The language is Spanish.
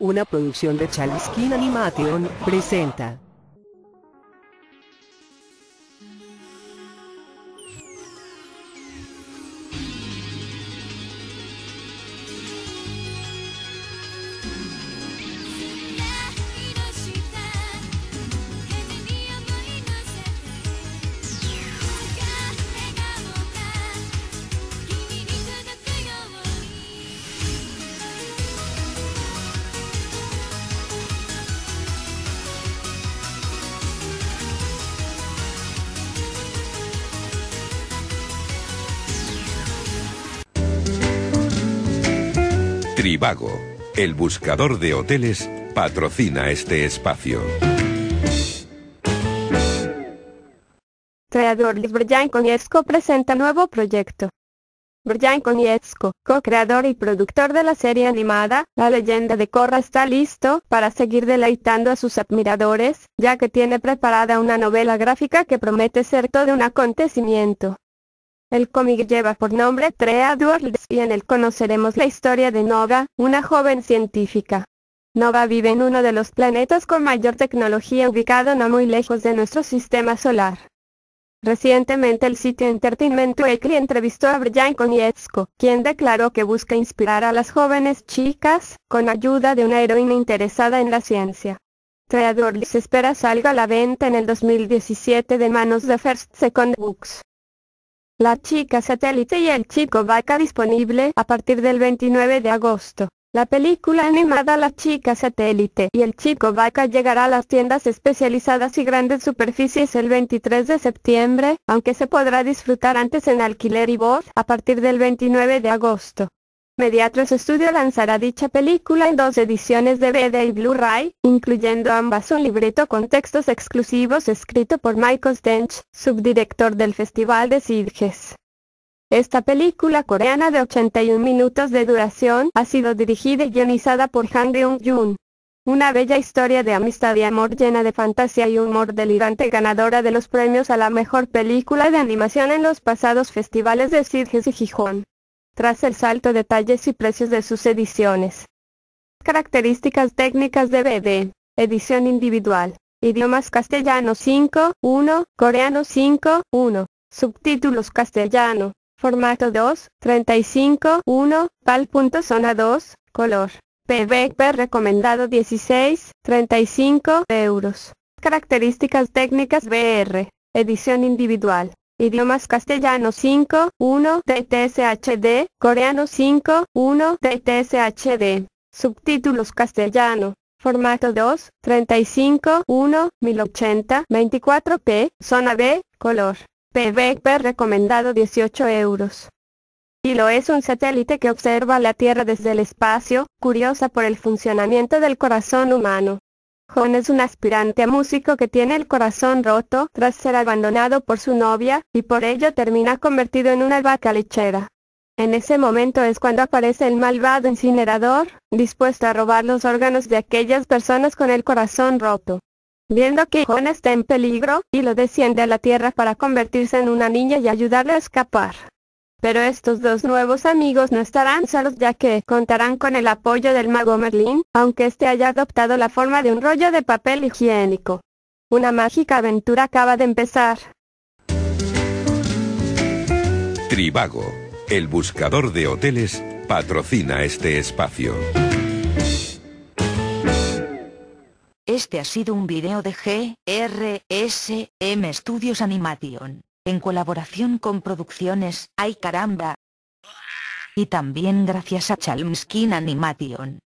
Una producción de Chaliskin Animation presenta. Trivago, el buscador de hoteles, patrocina este espacio. Creador Bryan Konietzko presenta nuevo proyecto. Bryan Konietzko, co-creador y productor de la serie animada, La leyenda de Korra está listo para seguir deleitando a sus admiradores, ya que tiene preparada una novela gráfica que promete ser todo un acontecimiento. El cómic lleva por nombre Trea Worlds y en él conoceremos la historia de Nova, una joven científica. Nova vive en uno de los planetas con mayor tecnología ubicado no muy lejos de nuestro sistema solar. Recientemente el sitio Entertainment Weekly entrevistó a Brian Konietzko, quien declaró que busca inspirar a las jóvenes chicas, con ayuda de una heroína interesada en la ciencia. Se espera salga a la venta en el 2017 de manos de First Second Books. La chica satélite y el chico vaca disponible a partir del 29 de agosto. La película animada La chica satélite y el chico vaca llegará a las tiendas especializadas y grandes superficies el 23 de septiembre, aunque se podrá disfrutar antes en alquiler y voz a partir del 29 de agosto. Mediatros Studio lanzará dicha película en dos ediciones de DVD y Blu-ray, incluyendo ambas un libreto con textos exclusivos escrito por Michael Stench, subdirector del Festival de Sitges. Esta película coreana de 81 minutos de duración ha sido dirigida y guionizada por Han Ryung-jun. Una bella historia de amistad y amor llena de fantasía y humor delirante ganadora de los premios a la mejor película de animación en los pasados festivales de Sitges y Gijón tras el salto detalles y precios de sus ediciones. Características técnicas de BD. Edición individual. Idiomas castellano 5, 1, coreano 5, 1. Subtítulos castellano. Formato 2, 35, 1, PAL. Zona 2, color. PVP recomendado 16, 35 euros. Características técnicas BR. Edición individual. Idiomas castellano 5, 1, TTSHD, coreano 5, 1, TTSHD. Subtítulos castellano. Formato 2, 35, 1, 1080, 24p, zona B, color. PVP recomendado 18 euros. Y lo es un satélite que observa la Tierra desde el espacio, curiosa por el funcionamiento del corazón humano. John es un aspirante a músico que tiene el corazón roto tras ser abandonado por su novia, y por ello termina convertido en una vaca lechera. En ese momento es cuando aparece el malvado incinerador, dispuesto a robar los órganos de aquellas personas con el corazón roto. Viendo que John está en peligro, y lo desciende a la tierra para convertirse en una niña y ayudarle a escapar. Pero estos dos nuevos amigos no estarán solos ya que contarán con el apoyo del mago Merlin, aunque este haya adoptado la forma de un rollo de papel higiénico. Una mágica aventura acaba de empezar. Trivago, el buscador de hoteles, patrocina este espacio. Este ha sido un video de GRSM Studios Animation en colaboración con producciones ¡Ay caramba! Y también gracias a Chalmskin Animation.